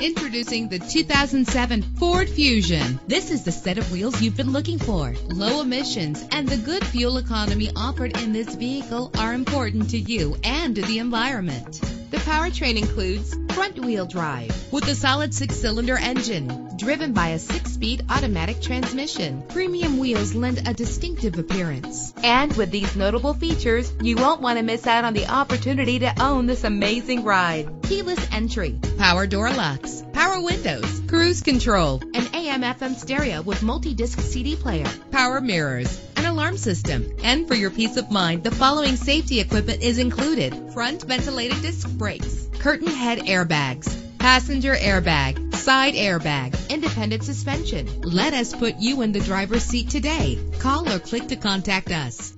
Introducing the 2007 Ford Fusion. This is the set of wheels you've been looking for. Low emissions and the good fuel economy offered in this vehicle are important to you and to the environment. The powertrain includes front-wheel drive with a solid six-cylinder engine driven by a six-speed automatic transmission. Premium wheels lend a distinctive appearance. And with these notable features, you won't want to miss out on the opportunity to own this amazing ride. Keyless entry, power door locks, power windows, cruise control, an AM FM stereo with multi-disc CD player, power mirrors, an alarm system. And for your peace of mind, the following safety equipment is included. Front ventilated disc brakes, curtain head airbags, passenger airbag, side airbag, independent suspension. Let us put you in the driver's seat today. Call or click to contact us.